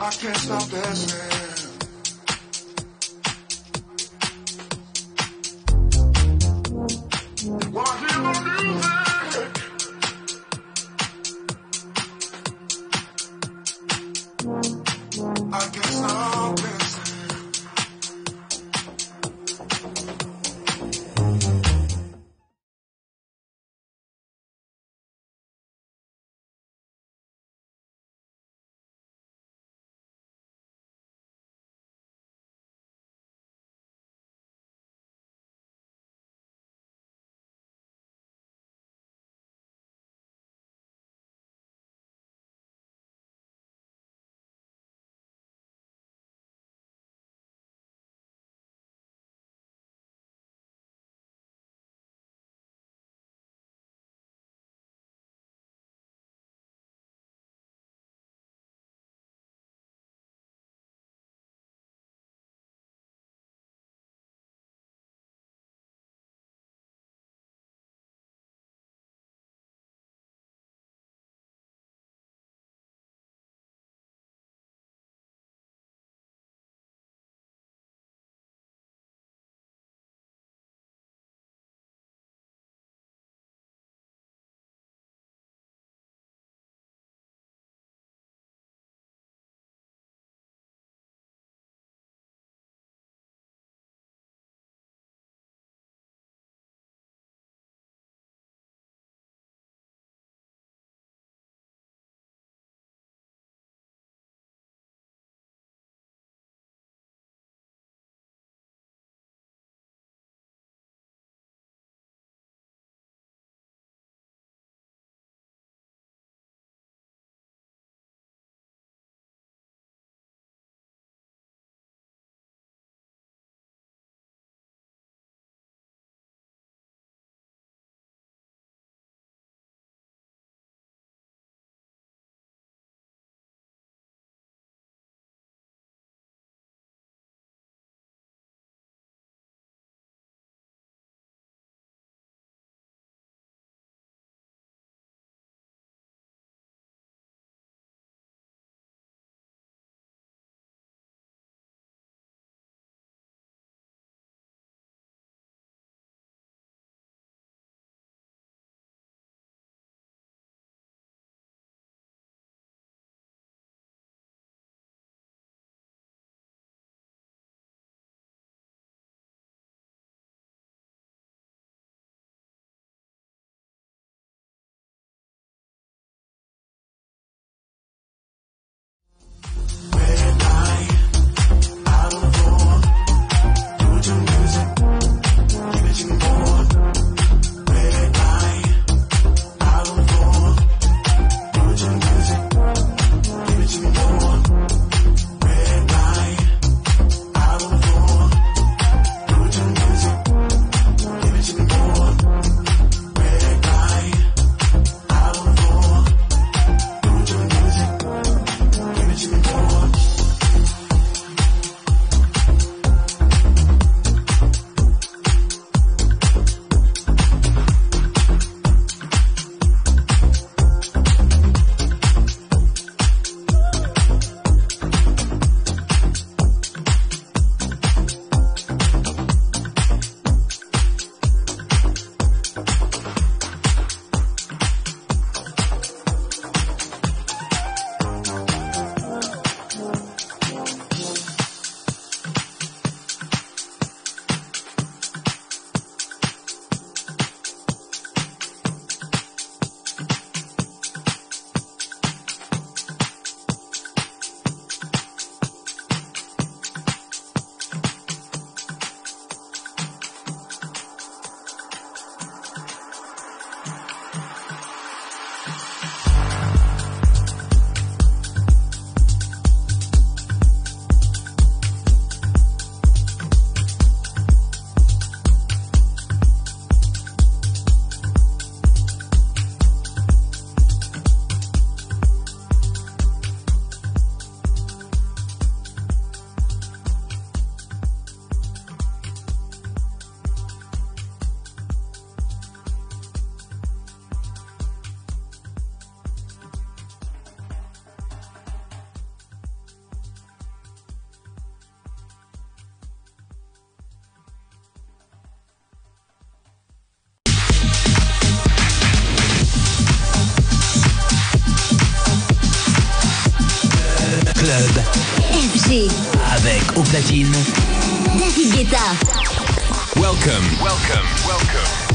I can't stop dancing.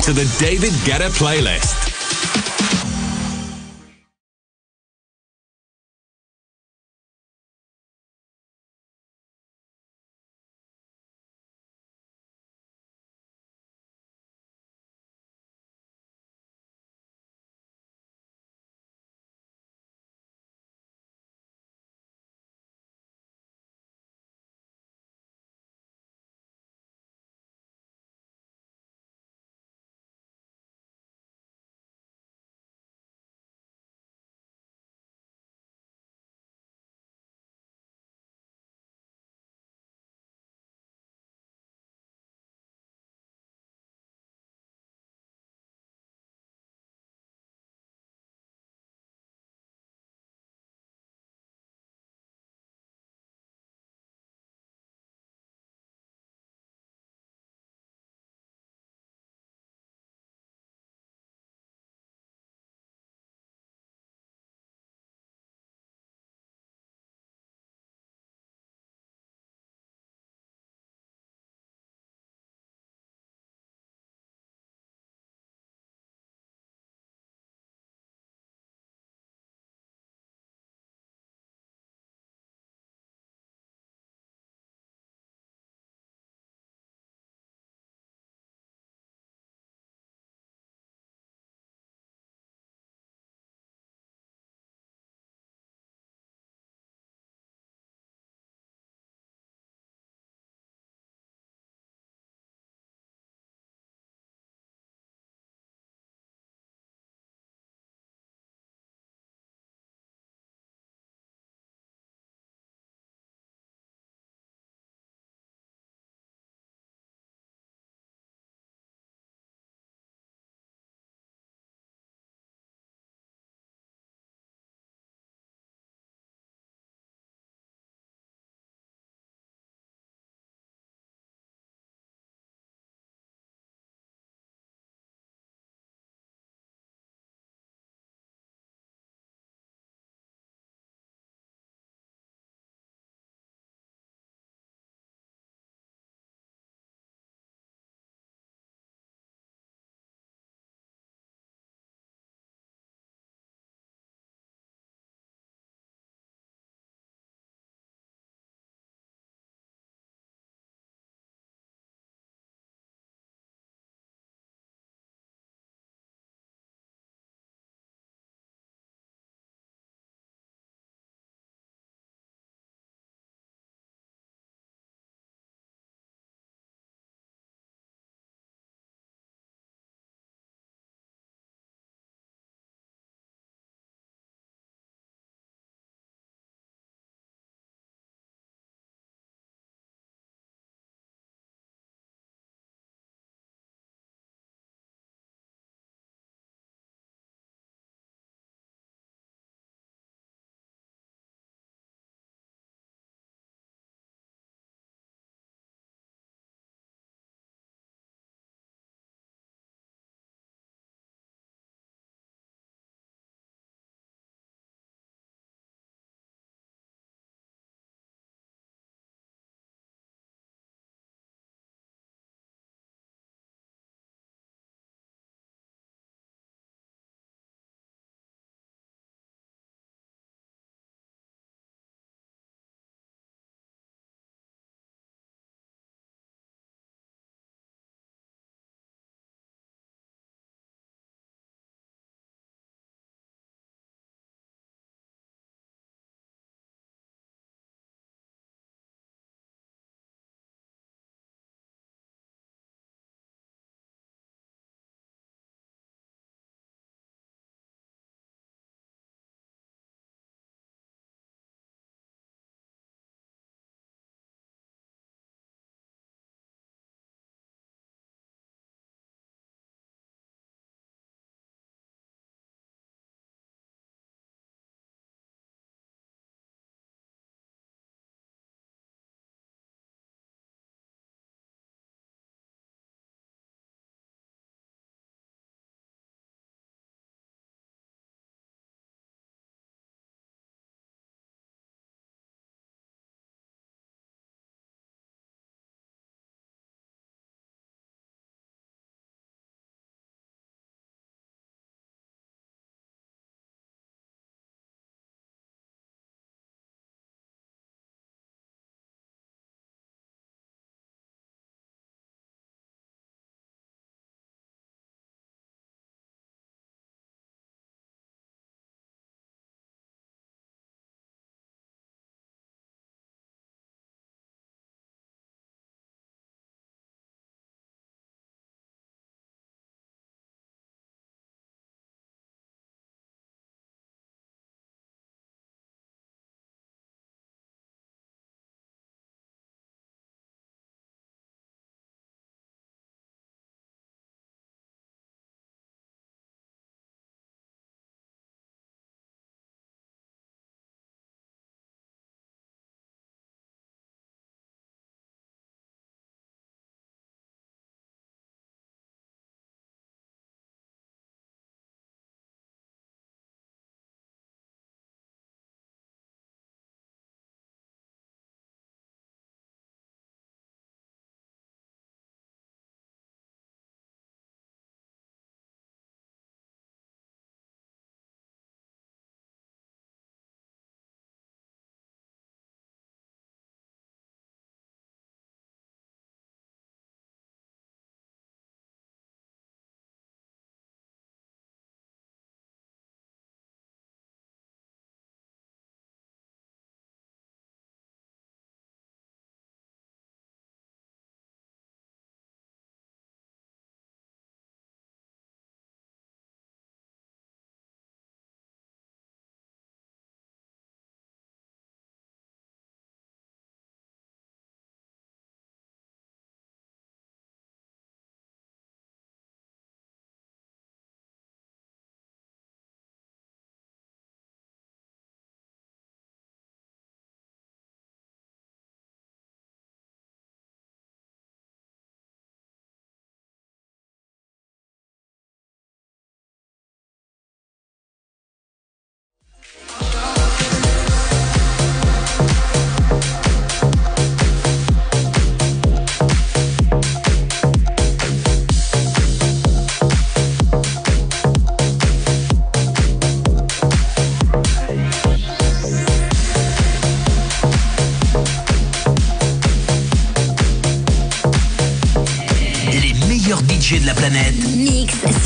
To the David Guetta playlist.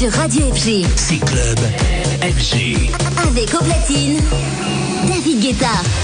Sur Radio FG. C'est Club FG. Avec au platine, David Guetta.